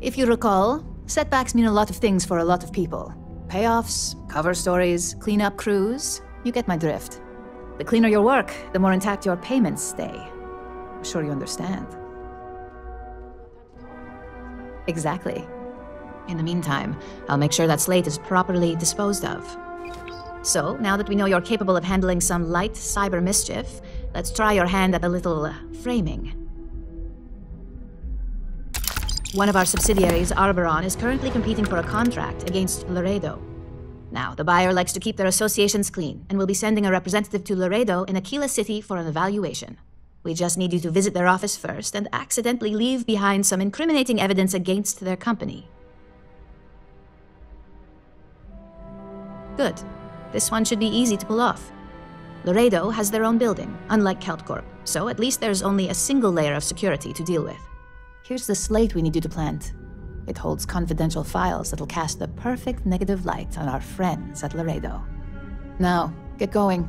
If you recall, setbacks mean a lot of things for a lot of people payoffs, cover stories, cleanup crews. You get my drift. The cleaner your work, the more intact your payments stay. I'm sure you understand. Exactly. In the meantime, I'll make sure that slate is properly disposed of. So, now that we know you're capable of handling some light cyber mischief, let's try your hand at a little uh, framing. One of our subsidiaries, Arboron, is currently competing for a contract against Laredo. Now, the buyer likes to keep their associations clean, and will be sending a representative to Laredo in Aquila City for an evaluation. We just need you to visit their office first and accidentally leave behind some incriminating evidence against their company. Good. This one should be easy to pull off. Laredo has their own building, unlike Keltcorp, so at least there's only a single layer of security to deal with. Here's the slate we need you to plant. It holds confidential files that'll cast the perfect negative light on our friends at Laredo. Now, get going.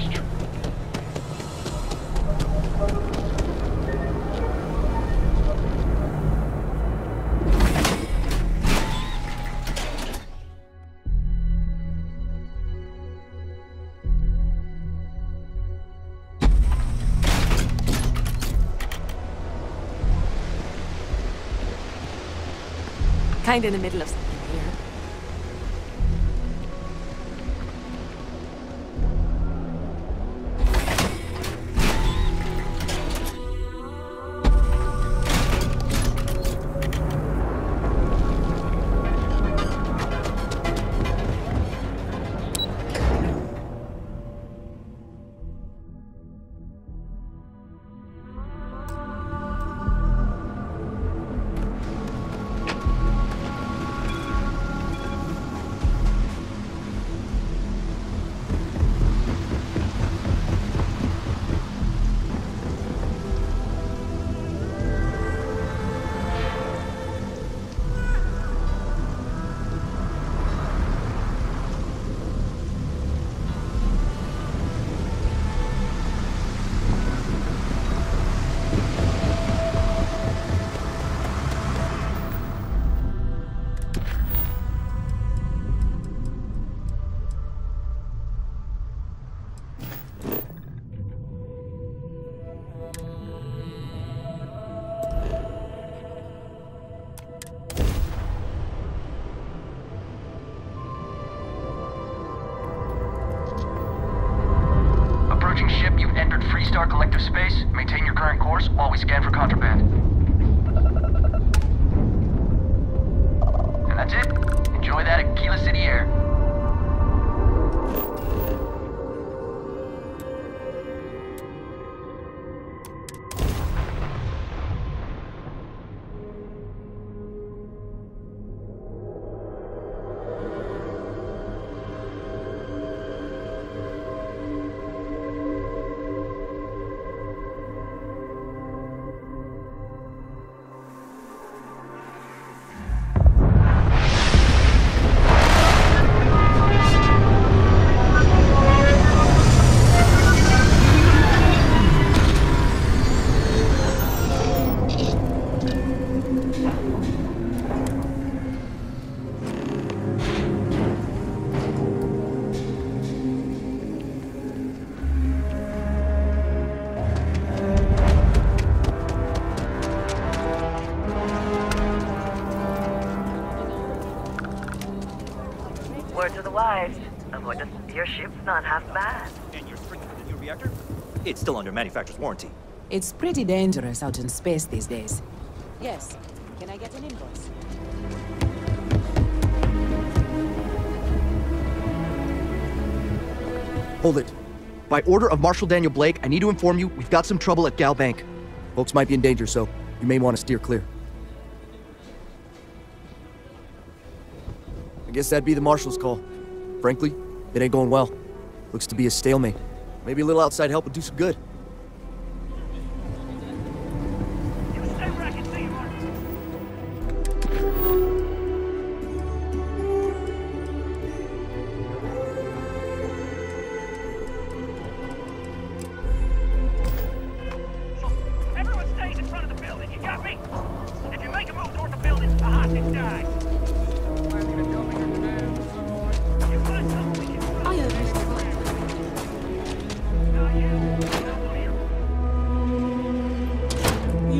True. Kinda in the middle of Approaching ship, you've entered Freestar Collective Space. Maintain your current course while we scan for contraband. And that's it. Enjoy that Aquila City air. Your ship's not half bad. And your spring your reactor? It's still under manufacturer's warranty. It's pretty dangerous out in space these days. Yes. Can I get an invoice? Hold it. By order of Marshal Daniel Blake, I need to inform you we've got some trouble at GalBank. Folks might be in danger, so you may want to steer clear. I guess that'd be the Marshal's call. Frankly, it ain't going well. Looks to be a stalemate. Maybe a little outside help would do some good.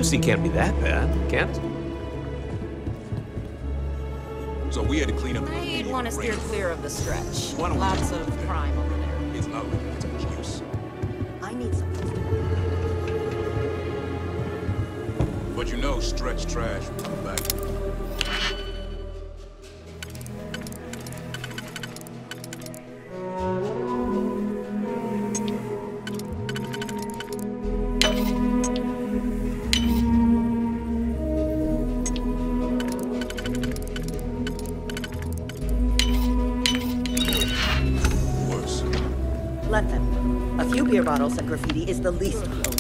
UC can't be that bad, can't? So we had to clean up. I'd want to steer clear of the stretch. Why don't we Lots of crime over there. It's not really that much use. I need something. But you know, stretch trash will come back. Beer bottles and graffiti is the least we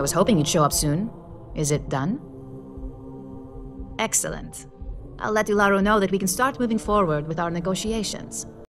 I was hoping you'd show up soon. Is it done? Excellent. I'll let Ularu know that we can start moving forward with our negotiations.